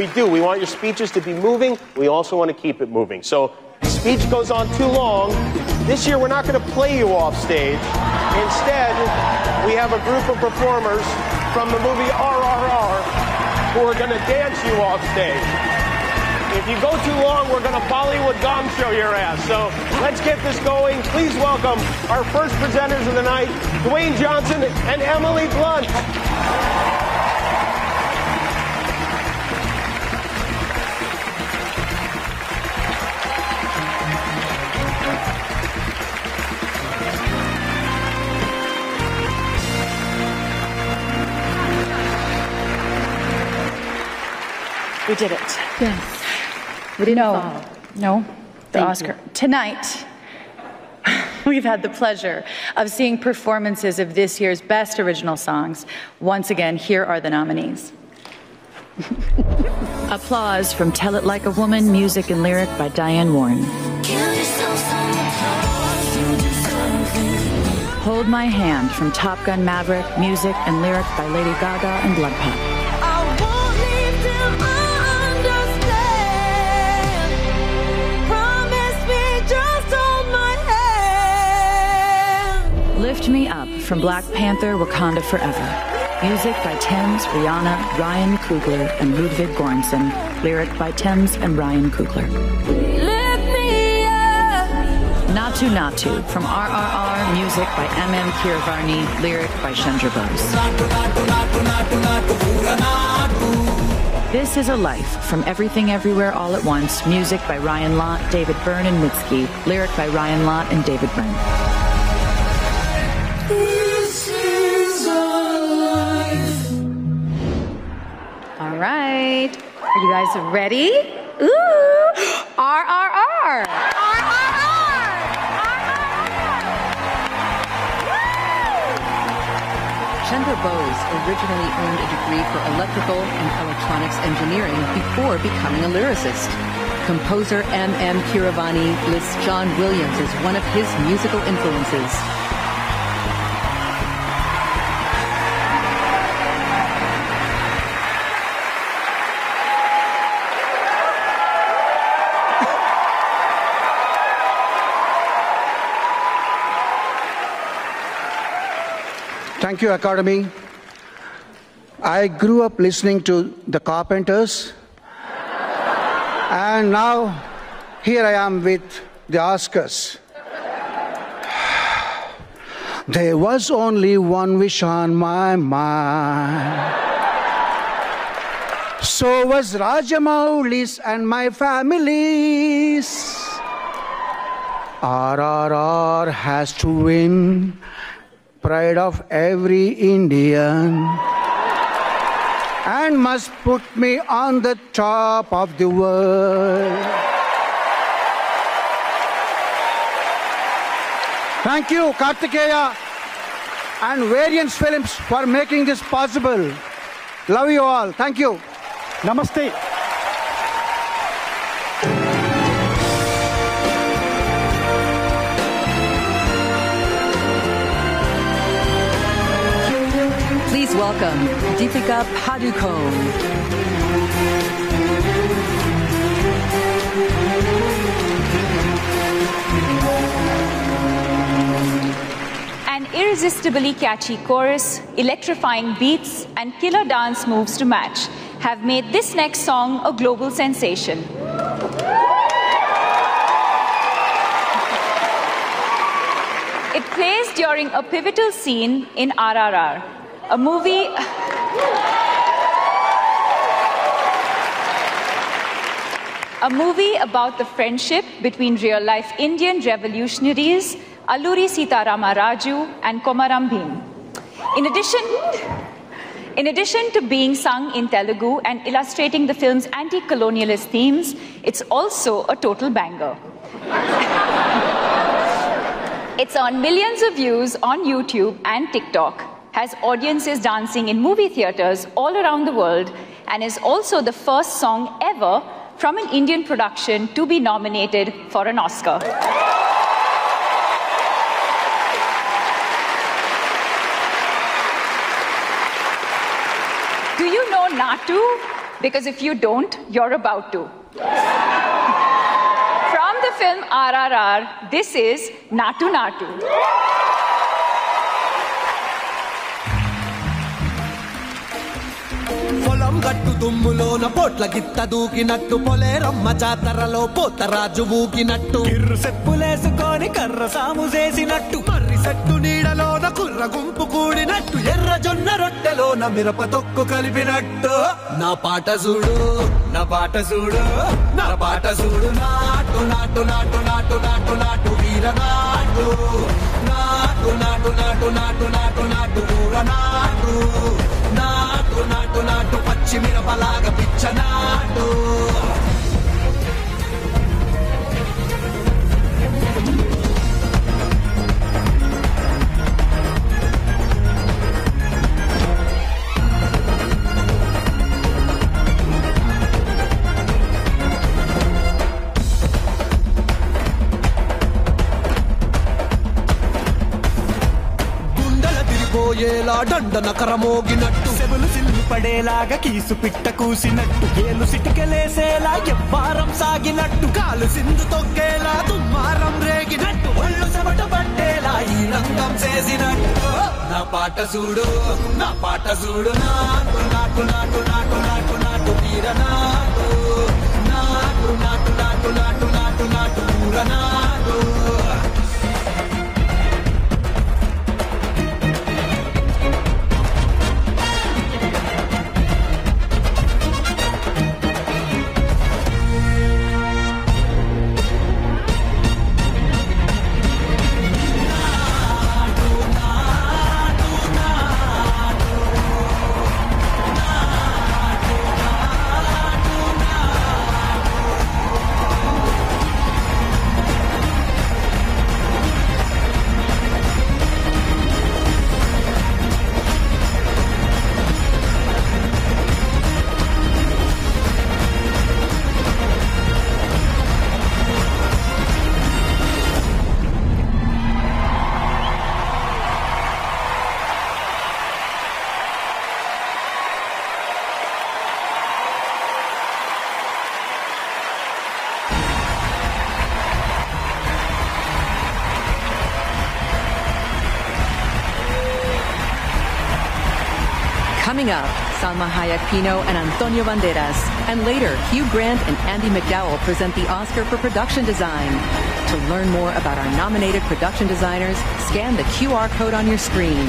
We do. We want your speeches to be moving. We also want to keep it moving. So, speech goes on too long. This year, we're not going to play you off stage. Instead, we have a group of performers from the movie RRR who are going to dance you off stage. If you go too long, we're going to Bollywood Gong show your ass. So let's get this going. Please welcome our first presenters of the night, Dwayne Johnson and Emily Blunt. We did it. Yes. We didn't No, fall. no, the Thank Oscar. you. Tonight, we've had the pleasure of seeing performances of this year's best original songs. Once again, here are the nominees. Applause from Tell It Like a Woman, music and lyric by Diane Warren. Hold My Hand from Top Gun Maverick, music and lyric by Lady Gaga and BloodPop. Me Up from Black Panther Wakanda Forever. Music by Tems, Rihanna, Ryan Coogler, and Ludwig Göransson. Lyric by Tems and Ryan Coogler. Lift me up. Natu Natu from RRR. Music by MM Keeravani. Lyric by Chandra Bose. This is a Life from Everything Everywhere All at Once. Music by Ryan Lott, David Byrne, and Mitski. Lyric by Ryan Lott and David Byrne. All right. Are you guys ready? Ooh. RRR. RRR. Chandra Bose originally earned a degree for electrical and electronics engineering before becoming a lyricist. Composer M.M. Keeravani lists John Williams as one of his musical influences. Thank you, Academy. I grew up listening to the Carpenters, and now here I am with the Oscars. There was only one wish on my mind. So was Rajamouli's and my family's. RRR has to win pride of every Indian and must put me on the top of the world. Thank you, Kartikeya and Variance Films for making this possible. Love you all. Thank you. Namaste. Please welcome Deepika Padukone. An irresistibly catchy chorus, electrifying beats, and killer dance moves to match have made this next song a global sensation. It plays during a pivotal scene in RRR, a movie. A movie about the friendship between real life Indian revolutionaries Alluri Sitarama Raju and Komaram Bhim. In addition, in addition to being sung in Telugu and illustrating the film's anti colonialist themes, it's also a total banger. it's on millions of views on YouTube and TikTok, has audiences dancing in movie theaters all around the world, and is also the first song ever from an Indian production to be nominated for an Oscar. Do you know Natu? because if you don't, you're about to. From the film RRR, this is Natu Natu. గట్టు దుమ్ములోన పోట్ల గిత్త దూకినట్టు పొలేరమ్మ జాతరలో పోతరాజు ఊగినట్టు కిర్రు సెప్పులేసుకొని కర్ర సాము చేసినట్టు. మర్రి set నీడలోన కుర్ర గుంపు కూడినట్టు. ఎర్ర జొన్న రొట్టెలోన మిరప తొక్కు కలిపినట్టు. నా పాట చూడు నా పాట చూడు నా పాట చూడు. నాటు నాటు నాటు నాటు నాటు నాటు వీర నాటు నాటు నాటు నాటు నాటు నాటు నాటు ఊర నాటు నాటు నాటు నాటు పచ్చిమిరపలాగా పిచ్చ నాటు తిరిపోయేలా దండ మోగినట్టు సెబులు సిల్లు పడేలాగా కీసు పిట్ట కూసినట్టు. ఏలు సిటికలేసేలా ఎవ్వారం సాగినట్టు. కాలు సింధు తొక్కేలా దుమ్మారం రేగినట్టు. ఒళ్ళు చెమట పట్టేలా ఈ రంగం చేసినట్టు. నా పాట చూడు నా పాట చూడు నాటు నాటు నాటు నాటు నాటు నాటు వీర నాటు Coming up, Salma Hayek Pinault and Antonio Banderas. And later, Hugh Grant and Andie MacDowell present the Oscar for Production Design. To learn more about our nominated production designers, scan the QR code on your screen.